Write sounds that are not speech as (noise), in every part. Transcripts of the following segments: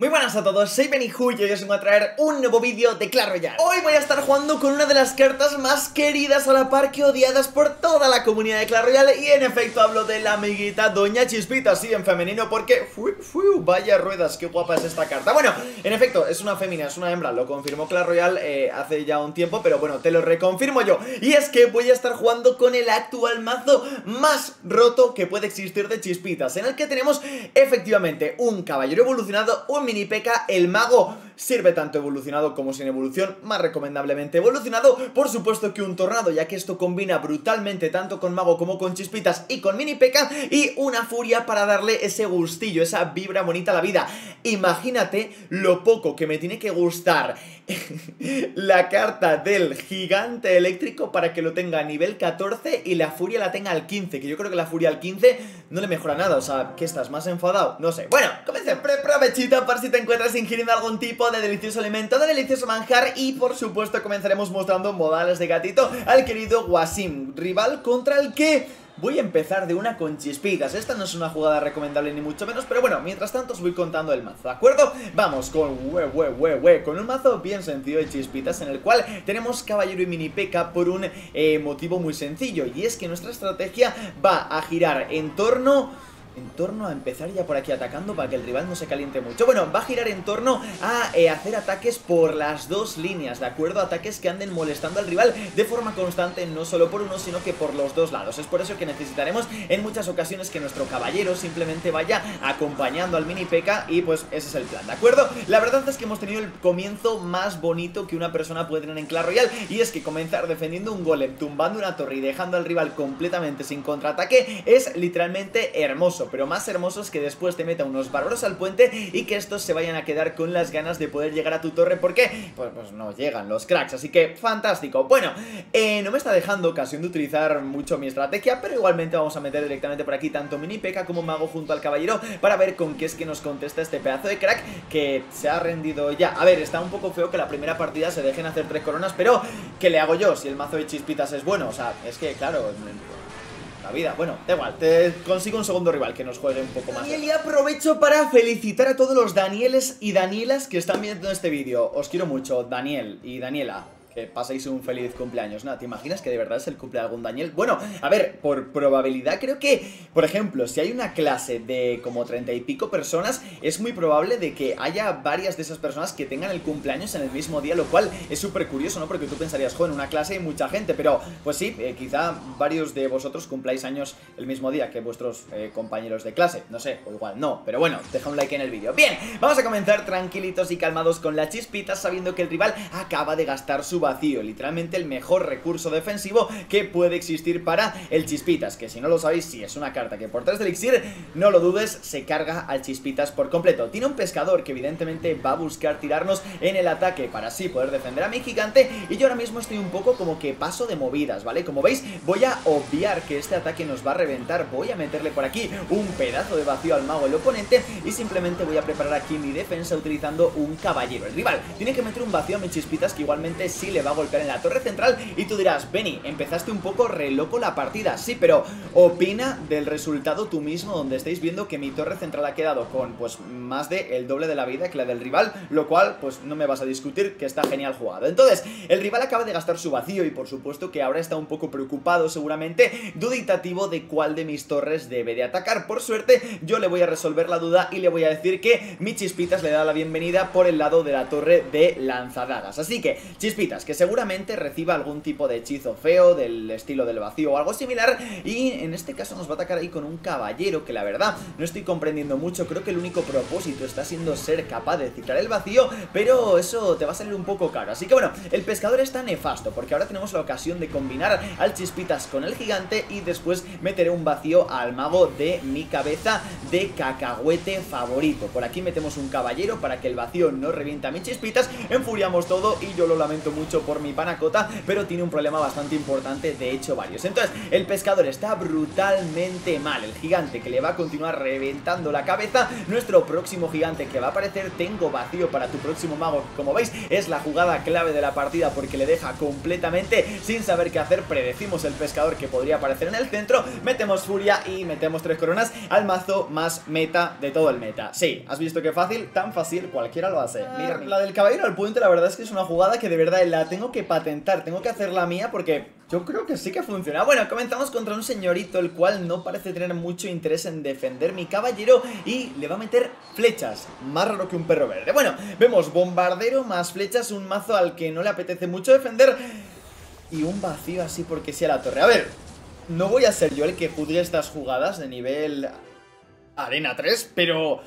Muy buenas a todos, soy Benihu y hoy os vengo a traer un nuevo vídeo de Clash Royale. Hoy voy a estar jugando con una de las cartas más queridas a la par que odiadas por toda la comunidad de Clash Royale Y en efecto hablo de la amiguita Doña Chispita, sí, en femenino porque... Fui, vaya ruedas, qué guapa es esta carta. Bueno, en efecto, es una femina, es una hembra, lo confirmó Clash Royale eh, hace ya un tiempo Pero bueno, te lo reconfirmo yo. Y es que voy a estar jugando con el actual mazo más roto que puede existir de Chispitas En el que tenemos efectivamente un caballero evolucionado, un mini P.K. el mago sirve tanto evolucionado como sin evolución, más recomendablemente evolucionado, por supuesto que un tornado, ya que esto combina brutalmente tanto con mago como con chispitas y con mini P.K. y una furia para darle ese gustillo, esa vibra bonita a la vida. Imagínate lo poco que me tiene que gustar (laughs) la carta del gigante eléctrico para que lo tenga a nivel 14 y la furia la tenga al 15, que yo creo que la furia al 15 no le mejora nada, o sea, ¿qué estás más enfadado? No sé. Bueno, comencé, pre provechito por si te encuentras ingiriendo algún tipo de delicioso alimento, de delicioso manjar y por supuesto comenzaremos mostrando modales de gatito al querido Wasim, rival contra el que Voy a empezar de una con chispitas Esta no es una jugada recomendable ni mucho menos Pero bueno, mientras tanto os voy contando el mazo, ¿de acuerdo? Vamos con we, we, we, Con un mazo bien sencillo de chispitas En el cual tenemos caballero y mini peca Por un eh, motivo muy sencillo Y es que nuestra estrategia va a girar en torno en torno a empezar ya por aquí atacando para que el rival no se caliente mucho. Bueno, va a girar en torno a eh, hacer ataques por las dos líneas, ¿de acuerdo? Ataques que anden molestando al rival de forma constante, no solo por uno, sino que por los dos lados. Es por eso que necesitaremos en muchas ocasiones que nuestro caballero simplemente vaya acompañando al mini P.K. y pues ese es el plan, ¿de acuerdo? La verdad es que hemos tenido el comienzo más bonito que una persona puede tener en Clash Royale y es que comenzar defendiendo un golem, tumbando una torre y dejando al rival completamente sin contraataque es literalmente hermoso pero más hermoso es que después te meta unos bárbaros al puente y que estos se vayan a quedar con las ganas de poder llegar a tu torre porque pues, pues no llegan los cracks, así que fantástico. Bueno, eh, no me está dejando ocasión de utilizar mucho mi estrategia, pero igualmente vamos a meter directamente por aquí tanto mini peca como mago junto al caballero para ver con qué es que nos contesta este pedazo de crack que se ha rendido ya. A ver, está un poco feo que la primera partida se dejen hacer tres coronas, pero ¿qué le hago yo si el mazo de chispitas es bueno? O sea, es que claro la vida. Bueno, da igual, te consigo un segundo rival que nos juegue un poco más. Y aprovecho para felicitar a todos los Danieles y Danielas que están viendo este vídeo. Os quiero mucho, Daniel y Daniela que paséis un feliz cumpleaños. ¿no? ¿te imaginas que de verdad es el cumpleaños de algún Daniel? Bueno, a ver, por probabilidad creo que, por ejemplo, si hay una clase de como treinta y pico personas, es muy probable de que haya varias de esas personas que tengan el cumpleaños en el mismo día, lo cual es súper curioso, ¿no? Porque tú pensarías, joder, en una clase hay mucha gente, pero pues sí, eh, quizá varios de vosotros cumpláis años el mismo día que vuestros eh, compañeros de clase, no sé, o igual no, pero bueno, deja un like en el vídeo. Bien, vamos a comenzar tranquilitos y calmados con la chispita, sabiendo que el rival acaba de gastar su vacío, literalmente el mejor recurso defensivo que puede existir para el Chispitas, que si no lo sabéis, si es una carta que por 3 de elixir, no lo dudes, se carga al Chispitas por completo. Tiene un pescador que evidentemente va a buscar tirarnos en el ataque para así poder defender a mi gigante y yo ahora mismo estoy un poco como que paso de movidas, ¿vale? Como veis, voy a obviar que este ataque nos va a reventar, voy a meterle por aquí un pedazo de vacío al mago el oponente y simplemente voy a preparar aquí mi defensa utilizando un caballero. El rival tiene que meter un vacío a mi Chispitas que igualmente sí le va a golpear en la torre central y tú dirás, Benny, empezaste un poco re loco la partida, sí, pero opina del resultado tú mismo donde estáis viendo que mi torre central ha quedado con pues más de el doble de la vida que la del rival, lo cual pues no me vas a discutir que está genial jugado. Entonces, el rival acaba de gastar su vacío y por supuesto que ahora está un poco preocupado seguramente, duditativo de cuál de mis torres debe de atacar. Por suerte, yo le voy a resolver la duda y le voy a decir que mi Chispitas le da la bienvenida por el lado de la torre de lanzadagas. Así que, Chispitas, que seguramente reciba algún tipo de hechizo feo del estilo del vacío o algo similar y en este caso nos va a atacar ahí con un caballero que la verdad no estoy comprendiendo mucho, creo que el único propósito está siendo ser capaz de ciclar el vacío, pero eso te va a salir un poco caro, así que bueno, el pescador está nefasto porque ahora tenemos la ocasión de combinar al chispitas con el gigante y después meteré un vacío al mago de mi cabeza de cacahuete favorito, por aquí metemos un caballero para que el vacío no revienta a mis chispitas, enfuriamos todo y yo lo lamento mucho mucho por mi panacota, pero tiene un problema bastante importante, de hecho varios. Entonces, el pescador está brutalmente mal, el gigante que le va a continuar reventando la cabeza, nuestro próximo gigante que va a aparecer, tengo vacío para tu próximo mago, como veis, es la jugada clave de la partida porque le deja completamente sin saber qué hacer, predecimos el pescador que podría aparecer en el centro, metemos furia y metemos tres coronas al mazo más meta de todo el meta. Sí, ¿has visto qué fácil? Tan fácil, cualquiera lo hace. Mira, la del caballero al puente la verdad es que es una jugada que de verdad la tengo que patentar, tengo que hacer la mía porque yo creo que sí que funciona. Bueno, comenzamos contra un señorito el cual no parece tener mucho interés en defender mi caballero y le va a meter flechas. Más raro que un perro verde. Bueno, vemos bombardero más flechas, un mazo al que no le apetece mucho defender y un vacío así porque sea la torre. A ver, no voy a ser yo el que juzgue estas jugadas de nivel Arena 3, pero...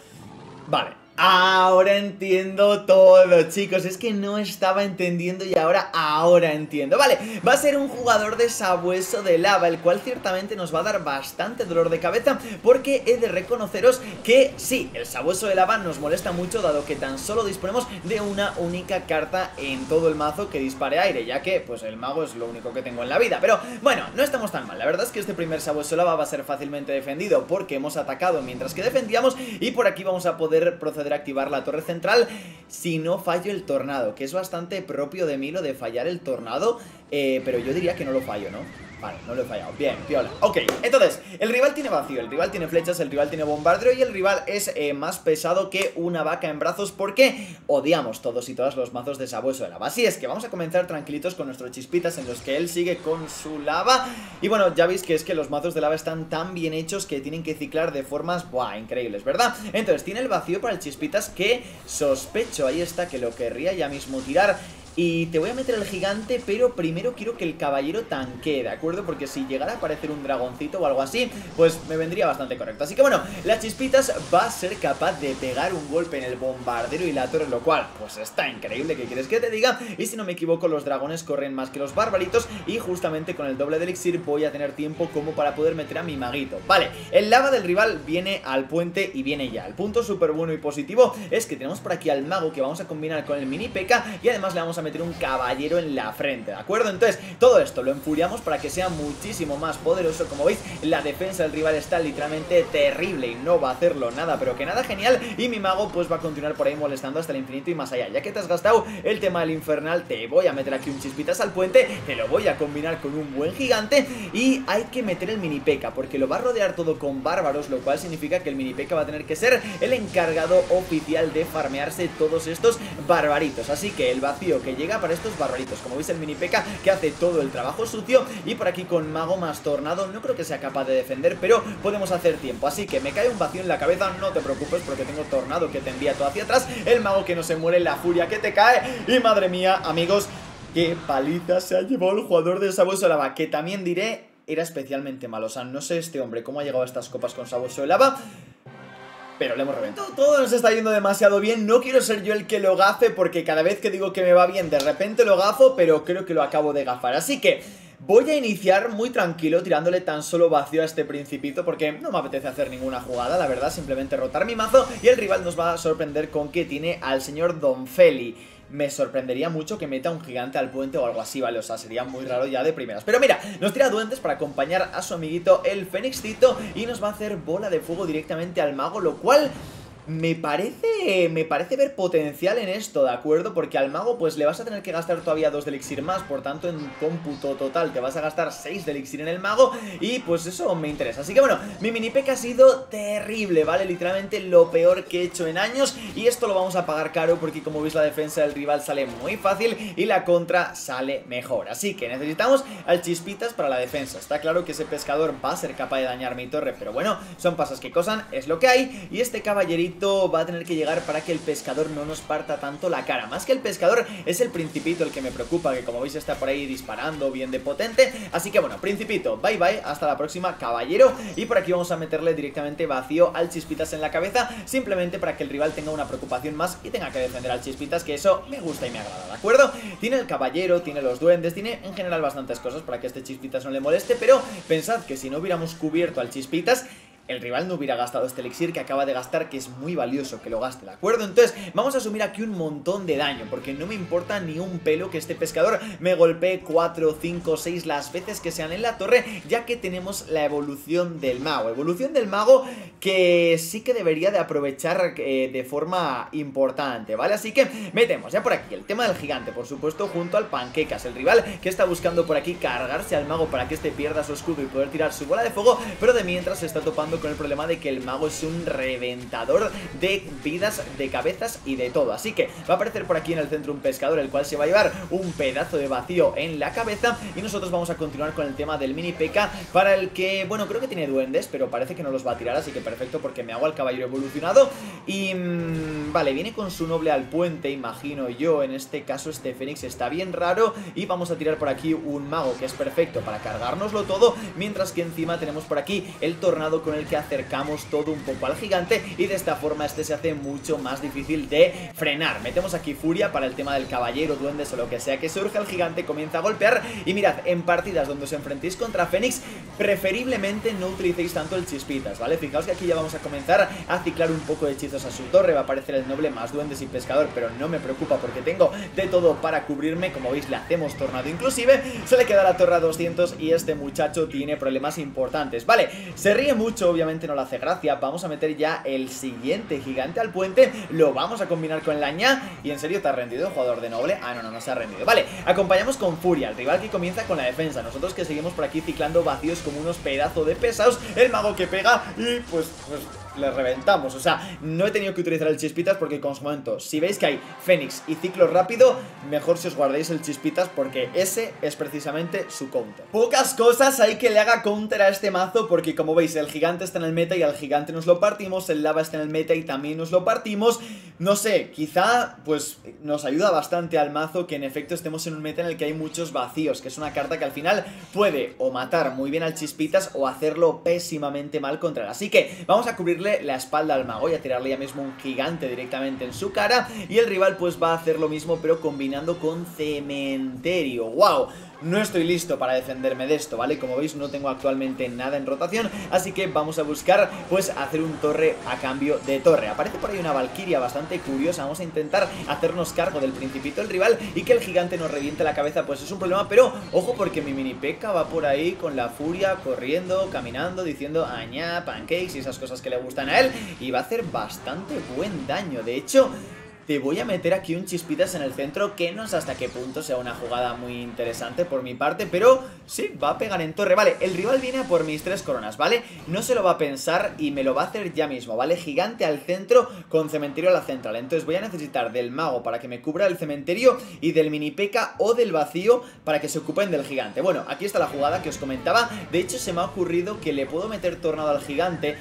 Vale, Ahora entiendo todo, chicos, es que no estaba entendiendo y ahora, ahora entiendo. Vale, va a ser un jugador de sabueso de lava, el cual ciertamente nos va a dar bastante dolor de cabeza Porque he de reconoceros que sí, el sabueso de lava nos molesta mucho dado que tan solo disponemos de una única carta en todo el mazo que dispare aire Ya que, pues el mago es lo único que tengo en la vida. Pero, bueno, no estamos tan mal, la verdad es que este primer sabueso de lava va a ser fácilmente defendido Porque hemos atacado mientras que defendíamos y por aquí vamos a poder proceder a activar la torre central si no fallo el tornado, que es bastante propio de mí lo de fallar el tornado, eh, pero yo diría que no lo fallo, ¿no? Vale, no lo he fallado. Bien, piola. Ok, entonces, el rival tiene vacío, el rival tiene flechas, el rival tiene bombardero y el rival es eh, más pesado que una vaca en brazos porque odiamos todos y todas los mazos de sabueso de lava. Así es que vamos a comenzar tranquilitos con nuestros chispitas en los que él sigue con su lava. Y bueno, ya veis que es que los mazos de lava están tan bien hechos que tienen que ciclar de formas, buah, increíbles, ¿verdad? Entonces, tiene el vacío para el chispitas que sospecho, ahí está, que lo querría ya mismo tirar y te voy a meter el gigante, pero primero quiero que el caballero tanquee, ¿de acuerdo? Porque si llegara a aparecer un dragoncito o algo así, pues me vendría bastante correcto. Así que bueno, las chispitas va a ser capaz de pegar un golpe en el bombardero y la torre, lo cual, pues está increíble, ¿qué quieres que te diga? Y si no me equivoco, los dragones corren más que los barbaritos y justamente con el doble de elixir voy a tener tiempo como para poder meter a mi maguito. Vale, el lava del rival viene al puente y viene ya. El punto súper bueno y positivo es que tenemos por aquí al mago que vamos a combinar con el mini P.K. y además le vamos a meter un caballero en la frente, ¿de acuerdo? Entonces, todo esto lo enfuriamos para que sea muchísimo más poderoso. Como veis, la defensa del rival está literalmente terrible y no va a hacerlo nada, pero que nada genial. Y mi mago pues va a continuar por ahí molestando hasta el infinito y más allá. Ya que te has gastado el tema del infernal, te voy a meter aquí un chispitas al puente Te lo voy a combinar con un buen gigante Y hay que meter el mini peca porque lo va a rodear todo con bárbaros Lo cual significa que el mini peca va a tener que ser el encargado oficial de farmearse todos estos barbaritos. Así que el vacío que llega para estos barbaritos. Como veis el mini P.K. que hace todo el trabajo sucio Y por aquí con Mago más Tornado. No creo que sea capaz de defender, pero podemos hacer tiempo. Así que me cae un vacío en la cabeza. No te preocupes porque tengo Tornado que te envía todo hacia atrás. El Mago que no se muere, la furia que te cae. Y madre mía, amigos Qué paliza se ha llevado el jugador de de Lava Que también diré, era especialmente malo. O sea, no sé este hombre cómo ha llegado a estas copas con Sabueso Lava pero le hemos reventado. Todo nos está yendo demasiado bien, no quiero ser yo el que lo gafe porque cada vez que digo que me va bien de repente lo gafo, pero creo que lo acabo de gafar. Así que... Voy a iniciar muy tranquilo tirándole tan solo vacío a este principito porque no me apetece hacer ninguna jugada, la verdad, simplemente rotar mi mazo y el rival nos va a sorprender con que tiene al señor Don Feli me sorprendería mucho que meta un gigante al puente o algo así, ¿vale? O sea, sería muy raro ya de primeras. Pero mira, nos tira duendes para acompañar a su amiguito el Fénixcito y nos va a hacer bola de fuego directamente al mago, lo cual... Me parece, me parece ver potencial en esto, ¿de acuerdo? Porque al mago pues le vas a tener que gastar todavía dos de elixir más, por tanto en cómputo total te vas a gastar 6 de elixir en el mago y pues eso me interesa. Así que bueno, mi mini ha sido terrible, ¿vale? Literalmente lo peor que he hecho en años y esto lo vamos a pagar caro porque como veis la defensa del rival sale muy fácil y la contra sale mejor. Así que necesitamos al chispitas para la defensa. Está claro que ese pescador va a ser capaz de dañar mi torre, pero bueno, son pasas que cosan, es lo que hay y este caballerito va a tener que llegar para que el pescador no nos parta tanto la cara. Más que el pescador es el principito el que me preocupa, que como veis está por ahí disparando bien de potente. Así que bueno, principito, bye bye, hasta la próxima, caballero. Y por aquí vamos a meterle directamente vacío al chispitas en la cabeza, simplemente para que el rival tenga una preocupación más y tenga que defender al chispitas, que eso me gusta y me agrada, ¿de acuerdo? Tiene el caballero, tiene los duendes, tiene en general bastantes cosas para que este chispitas no le moleste, pero pensad que si no hubiéramos cubierto al chispitas el rival no hubiera gastado este elixir que acaba de gastar, que es muy valioso que lo gaste, ¿de acuerdo? Entonces, vamos a asumir aquí un montón de daño, porque no me importa ni un pelo que este pescador me golpee 4, 5, 6 las veces que sean en la torre, ya que tenemos la evolución del mago. Evolución del mago que sí que debería de aprovechar eh, de forma importante, ¿vale? Así que metemos ya por aquí el tema del gigante, por supuesto, junto al panquecas, el rival que está buscando por aquí cargarse al mago para que este pierda su escudo y poder tirar su bola de fuego, pero de mientras se está topando con el problema de que el mago es un reventador de vidas, de cabezas y de todo. Así que va a aparecer por aquí en el centro un pescador, el cual se va a llevar un pedazo de vacío en la cabeza y nosotros vamos a continuar con el tema del mini P.K. para el que, bueno, creo que tiene duendes, pero parece que no los va a tirar, así que perfecto porque me hago al caballero evolucionado y... Mmm, vale, viene con su noble al puente, imagino yo, en este caso este Fénix está bien raro y vamos a tirar por aquí un mago que es perfecto para cargárnoslo todo, mientras que encima tenemos por aquí el tornado con el que acercamos todo un poco al gigante y de esta forma este se hace mucho más difícil de frenar. Metemos aquí furia para el tema del caballero, duendes o lo que sea que surja, el gigante comienza a golpear y mirad, en partidas donde os enfrentéis contra Fénix, preferiblemente no utilicéis tanto el chispitas, ¿vale? Fijaos que aquí ya vamos a comenzar a ciclar un poco de hechizos a su torre, va a aparecer el noble más duendes y pescador, pero no me preocupa porque tengo de todo para cubrirme, como veis le hacemos tornado inclusive, se le queda la torre a 200 y este muchacho tiene problemas importantes, vale, se ríe mucho, obviamente no le hace gracia, vamos a meter ya el siguiente gigante al puente, lo vamos a combinar con la ña. Y en serio te ha rendido jugador de noble, ah no, no, no se ha rendido, vale, acompañamos con Furia, el rival que comienza con la defensa, nosotros que seguimos por aquí ciclando vacíos como unos pedazos de pesados, el mago que pega y pues, pues le reventamos. O sea, no he tenido que utilizar el chispitas porque con su momento, si veis que hay Fénix y ciclo rápido, mejor si os guardéis el chispitas porque ese es precisamente su counter. Pocas cosas hay que le haga counter a este mazo porque como veis el gigante está en el meta y al gigante nos lo partimos, el lava está en el meta y también nos lo partimos. No sé, quizá pues nos ayuda bastante al mazo que en efecto estemos en un meta en el que hay muchos vacíos, que es una carta que al final puede o matar muy bien al chispitas o hacerlo pésimamente mal contra él. Así que vamos a cubrir la espalda al mago y a tirarle ya mismo un gigante directamente en su cara y el rival pues va a hacer lo mismo pero combinando con cementerio. ¡Wow! No estoy listo para defenderme de esto, ¿vale? Como veis no tengo actualmente nada en rotación, así que vamos a buscar pues hacer un torre a cambio de torre. Aparece por ahí una valquiria bastante curiosa, vamos a intentar hacernos cargo del principito del rival y que el gigante nos reviente la cabeza, pues es un problema, pero ojo porque mi mini peca va por ahí con la furia, corriendo, caminando, diciendo añá, pancakes y esas cosas que le gustan a él y va a hacer bastante buen daño. De hecho... Te voy a meter aquí un chispitas en el centro que no sé hasta qué punto sea una jugada muy interesante por mi parte, pero sí, va a pegar en torre. Vale, el rival viene a por mis tres coronas, ¿vale? No se lo va a pensar y me lo va a hacer ya mismo, ¿vale? Gigante al centro con cementerio a la central. Entonces voy a necesitar del mago para que me cubra el cementerio y del mini peca o del vacío para que se ocupen del gigante. Bueno, aquí está la jugada que os comentaba. De hecho, se me ha ocurrido que le puedo meter tornado al gigante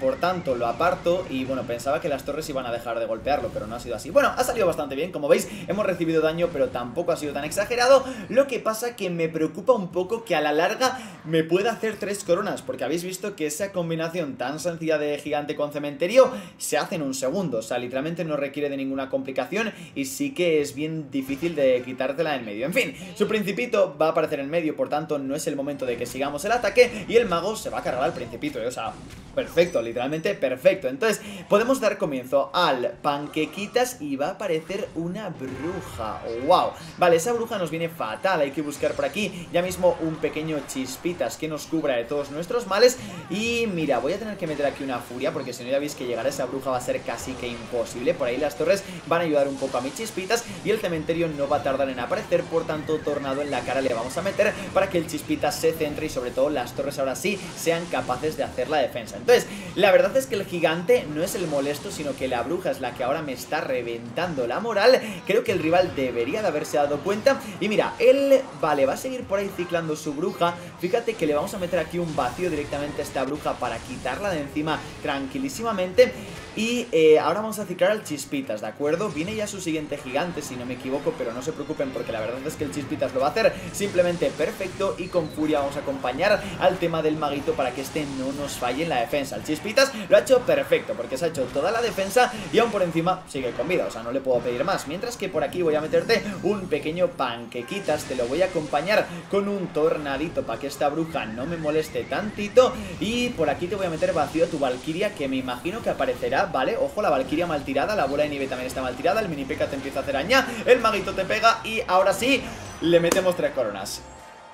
por tanto lo aparto y bueno, pensaba que las torres iban a dejar de golpearlo, pero no ha sido así. Bueno, ha salido bastante bien, como veis, hemos recibido daño, pero tampoco ha sido tan exagerado. Lo que pasa que me preocupa un poco que a la larga me pueda hacer tres coronas, porque habéis visto que esa combinación tan sencilla de gigante con cementerio se hace en un segundo, o sea, literalmente no requiere de ninguna complicación y sí que es bien difícil de quitártela en medio. En fin, su principito va a aparecer en medio, por tanto no es el momento de que sigamos el ataque y el mago se va a cargar al principito, ¿eh? o sea, perfecto, literalmente perfecto. Entonces, podemos dar comienzo al panquequitas y va a aparecer una bruja. ¡Wow! Vale, esa bruja nos viene fatal, hay que buscar por aquí ya mismo un pequeño chispitas que nos cubra de todos nuestros males. Y mira, voy a tener que meter aquí una furia porque si no ya veis que llegar a esa bruja va a ser casi que imposible. Por ahí las torres van a ayudar un poco a mis chispitas y el cementerio no va a tardar en aparecer, por tanto, tornado en la cara le vamos a meter para que el chispitas se centre y sobre todo las torres ahora sí sean capaces de hacer la defensa. Entonces, la verdad es que el gigante no es el molesto, sino que la bruja es la que ahora me está reventando la moral. Creo que el rival debería de haberse dado cuenta. Y mira, él, vale, va a seguir por ahí ciclando su bruja. Fíjate que le vamos a meter aquí un vacío directamente a esta bruja para quitarla de encima tranquilísimamente. Y eh, ahora vamos a ciclar al Chispitas, ¿de acuerdo? Viene ya su siguiente gigante, si no me equivoco, pero no se preocupen porque la verdad es que el Chispitas lo va a hacer simplemente perfecto y con furia vamos a acompañar al tema del maguito para que este no nos falle en la defensa. El Chispitas lo ha hecho perfecto porque se ha hecho toda la defensa y aún por encima sigue con vida, o sea, no le puedo pedir más. Mientras que por aquí voy a meterte un pequeño panquequitas, te lo voy a acompañar con un tornadito para que esta bruja no me moleste tantito y por aquí te voy a meter vacío a tu Valkyria que me imagino que aparecerá, ¿vale? Ojo, la Valkyria mal tirada, la bola de nieve también está mal tirada, el mini P.K. te empieza a hacer aña, el maguito te pega y ahora sí, le metemos tres coronas.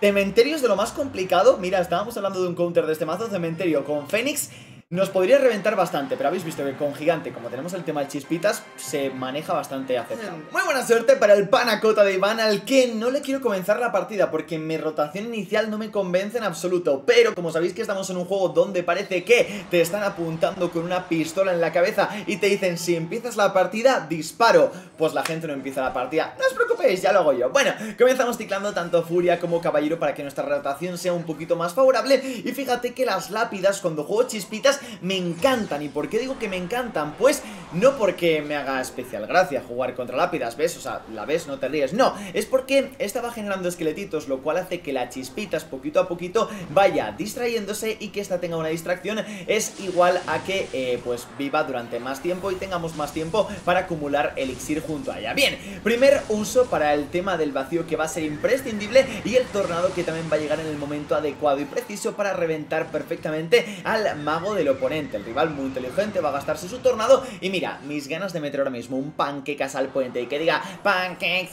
Cementerio es de lo más complicado. Mira, estábamos hablando de un counter de este mazo. Cementerio con Fénix. Nos podría reventar bastante, pero habéis visto que con Gigante, como tenemos el tema de chispitas, se maneja bastante aceptable. Mm. Muy buena suerte para el Panacota de Iván, al que no le quiero comenzar la partida, porque mi rotación inicial no me convence en absoluto. Pero como sabéis que estamos en un juego donde parece que te están apuntando con una pistola en la cabeza y te dicen, si empiezas la partida, disparo. Pues la gente no empieza la partida. No os preocupéis, ya lo hago yo. Bueno, comenzamos ciclando tanto Furia como Caballero para que nuestra rotación sea un poquito más favorable. Y fíjate que las lápidas, cuando juego chispitas, me encantan. ¿Y por qué digo que me encantan? Pues no porque me haga especial gracia jugar contra lápidas, ¿ves? O sea, la ves, no te ríes. No, es porque estaba generando esqueletitos, lo cual hace que la chispitas poquito a poquito vaya distrayéndose y que esta tenga una distracción es igual a que eh, pues viva durante más tiempo y tengamos más tiempo para acumular elixir junto a ella. Bien, primer uso para el tema del vacío que va a ser imprescindible y el tornado que también va a llegar en el momento adecuado y preciso para reventar perfectamente al mago del oponente. El rival muy inteligente va a gastarse su tornado y mira, mis ganas de meter ahora mismo un panquecas al puente y que diga pancakes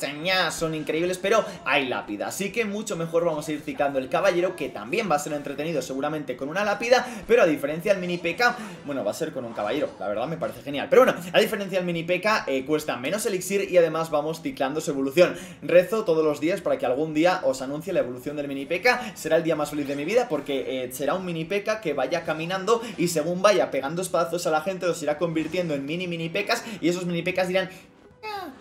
son increíbles, pero hay lápida. Así que mucho mejor vamos a ir ciclando el caballero, que también va a ser entretenido seguramente con una lápida, pero a diferencia del mini P.K., bueno, va a ser con un caballero, la verdad me parece genial. Pero bueno, a diferencia del mini P.K., eh, cuesta menos elixir y además vamos ciclando su evolución. Rezo todos los días para que algún día os anuncie la evolución del mini P.K., será el día más feliz de mi vida porque eh, será un mini P.K. que vaya caminando y según vaya pegando espadazos a la gente os irá convirtiendo en mini mini pecas y esos mini pecas dirán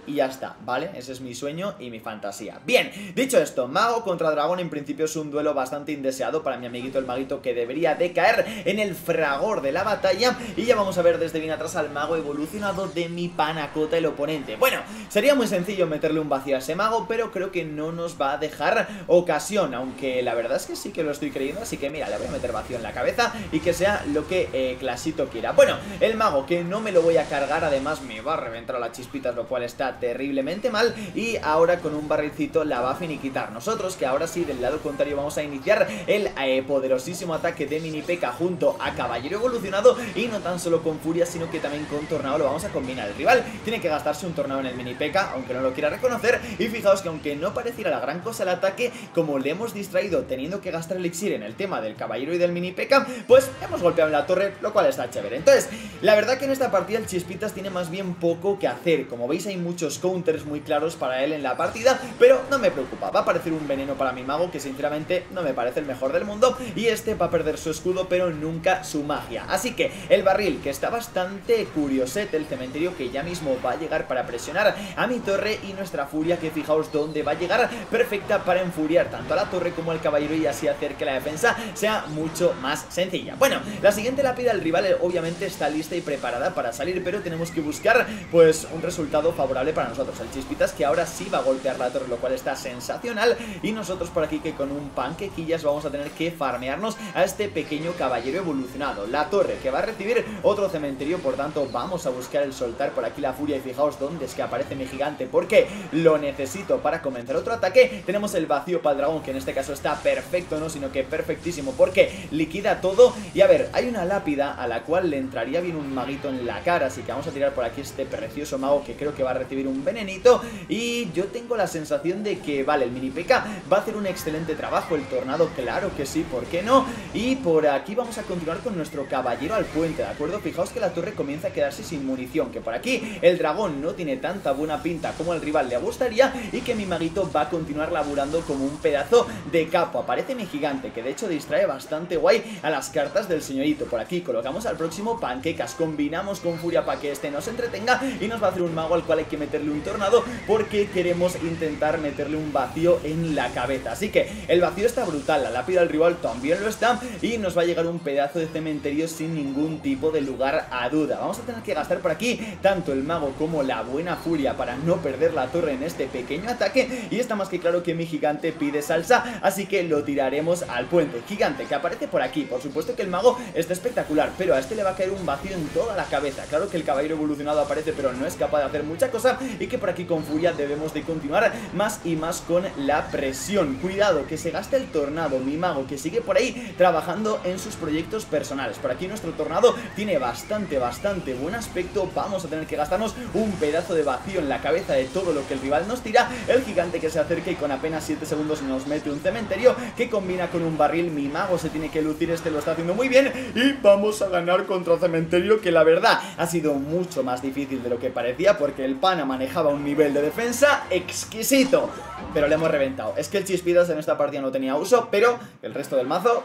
y ya está, ¿vale? Ese es mi sueño y mi fantasía. Bien, dicho esto, mago contra dragón en principio es un duelo bastante indeseado para mi amiguito el maguito que debería de caer en el fragor de la batalla y ya vamos a ver desde bien atrás al mago evolucionado de mi panacota el oponente. Bueno, sería muy sencillo meterle un vacío a ese mago, pero creo que no nos va a dejar ocasión, aunque la verdad es que sí que lo estoy creyendo, así que mira, le voy a meter vacío en la cabeza y que sea lo que eh, Clasito quiera. Bueno, el mago que no me lo voy a cargar, además me va a reventar las chispitas, lo cual está terriblemente mal y ahora con un barrilcito la va a finiquitar. Nosotros que ahora sí del lado contrario vamos a iniciar el eh, poderosísimo ataque de Mini P.K. junto a Caballero Evolucionado y no tan solo con Furia sino que también con Tornado lo vamos a combinar. El rival tiene que gastarse un Tornado en el Mini P.K. aunque no lo quiera reconocer y fijaos que aunque no pareciera la gran cosa el ataque, como le hemos distraído teniendo que gastar elixir en el tema del Caballero y del Mini P.K. pues hemos golpeado en la torre, lo cual está chévere. Entonces, la verdad que en esta partida el Chispitas tiene más bien poco que hacer. Como veis hay muchos counters muy claros para él en la partida, pero no me preocupa, va a aparecer un veneno para mi mago que sinceramente no me parece el mejor del mundo y este va a perder su escudo pero nunca su magia. Así que el barril que está bastante curiosete, el cementerio que ya mismo va a llegar para presionar a mi torre y nuestra furia que fijaos dónde va a llegar, perfecta para enfuriar tanto a la torre como al caballero y así hacer que la defensa sea mucho más sencilla. Bueno, la siguiente lápida del rival obviamente está lista y preparada para salir, pero tenemos que buscar pues un resultado favorable para nosotros. El Chispitas que ahora sí va a golpear la torre, lo cual está sensacional. Y nosotros por aquí que con un panquequillas vamos a tener que farmearnos a este pequeño caballero evolucionado. La torre que va a recibir otro cementerio, por tanto vamos a buscar el soltar por aquí la furia. Y fijaos dónde es que aparece mi gigante, porque lo necesito para comenzar otro ataque. Tenemos el vacío para el dragón, que en este caso está perfecto, no sino que perfectísimo, porque liquida todo. Y a ver, hay una lápida a la cual le entraría bien un maguito en la cara, así que vamos a tirar por aquí este precioso mago que creo que va a recibir un venenito y yo tengo la sensación de que, vale, el mini PK va a hacer un excelente trabajo, el tornado, claro que sí, ¿por qué no? Y por aquí vamos a continuar con nuestro caballero al puente, ¿de acuerdo? Fijaos que la torre comienza a quedarse sin munición, que por aquí el dragón no tiene tanta buena pinta como el rival le gustaría y que mi maguito va a continuar laburando como un pedazo de capo. Aparece mi gigante, que de hecho distrae bastante guay a las cartas del señorito. Por aquí colocamos al próximo panquecas, combinamos con furia para que este nos entretenga y nos va a hacer un mago al cual hay que meter meterle un tornado porque queremos intentar meterle un vacío en la cabeza. Así que el vacío está brutal, la lápida del rival también lo está y nos va a llegar un pedazo de cementerio sin ningún tipo de lugar a duda. Vamos a tener que gastar por aquí tanto el mago como la buena furia para no perder la torre en este pequeño ataque y está más que claro que mi gigante pide salsa, así que lo tiraremos al puente. Gigante que aparece por aquí, por supuesto que el mago está espectacular, pero a este le va a caer un vacío en toda la cabeza. Claro que el caballero evolucionado aparece pero no es capaz de hacer mucha cosa (laughs) y que por aquí con furia debemos de continuar más y más con la presión. Cuidado, que se gaste el tornado, mi mago, que sigue por ahí trabajando en sus proyectos personales. Por aquí nuestro tornado tiene bastante, bastante buen aspecto. Vamos a tener que gastarnos un pedazo de vacío en la cabeza de todo lo que el rival nos tira. El gigante que se acerca y con apenas 7 segundos nos mete un cementerio que combina con un barril. Mi mago se tiene que lucir, este lo está haciendo muy bien. Y vamos a ganar contra cementerio que la verdad ha sido mucho más difícil de lo que parecía porque el pana manejaba un nivel de defensa exquisito. Pero le hemos reventado. Es que el Chispidas en esta partida no tenía uso, pero el resto del mazo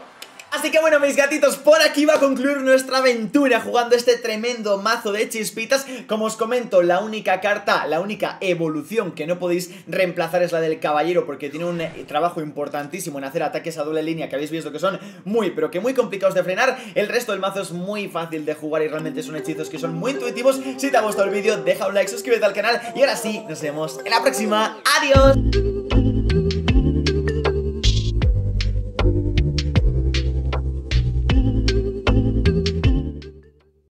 Así que bueno, mis gatitos, por aquí va a concluir nuestra aventura jugando este tremendo mazo de chispitas. Como os comento, la única carta, la única evolución que no podéis reemplazar es la del caballero porque tiene un eh, trabajo importantísimo en hacer ataques a doble línea que habéis visto que son muy, pero que muy complicados de frenar. El resto del mazo es muy fácil de jugar y realmente son hechizos que son muy intuitivos. Si te ha gustado el vídeo, deja un like, suscríbete al canal y ahora sí, nos vemos en la próxima. ¡Adiós!